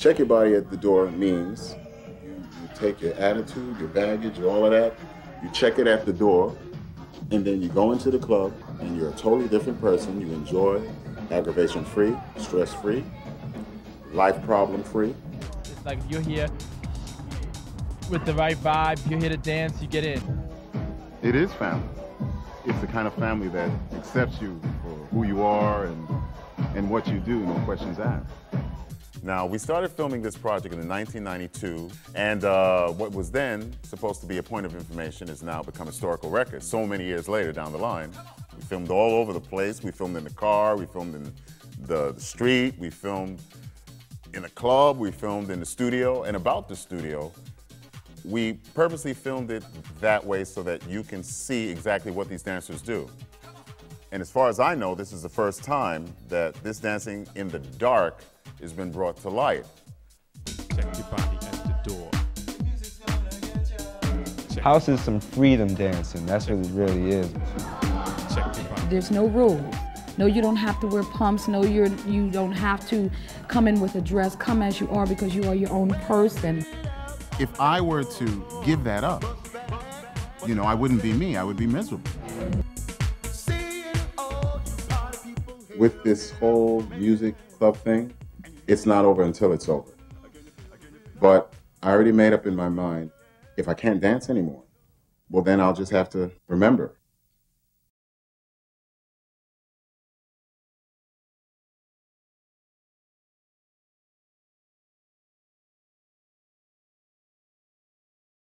check your body at the door means you, you take your attitude, your baggage, all of that, you check it at the door, and then you go into the club and you're a totally different person. You enjoy aggravation free, stress free, life problem free. It's like you're here with the right vibe, you're here to dance, you get in. It is family. It's the kind of family that accepts you for who you are and, and what you do, no questions asked. Now, we started filming this project in 1992, and uh, what was then supposed to be a point of information has now become historical record so many years later down the line. We filmed all over the place. We filmed in the car, we filmed in the, the street, we filmed in a club, we filmed in the studio, and about the studio. We purposely filmed it that way so that you can see exactly what these dancers do. And as far as I know, this is the first time that this dancing in the dark has been brought to light. Check your body at the door. Check, House is some freedom dancing. That's what it really is. check your body. There's no rules. No, you don't have to wear pumps. No, you're you don't have to come in with a dress. Come as you are because you are your own person. If I were to give that up, you know, I wouldn't be me. I would be miserable. With this whole music club thing, it's not over until it's over. But I already made up in my mind if I can't dance anymore, well, then I'll just have to remember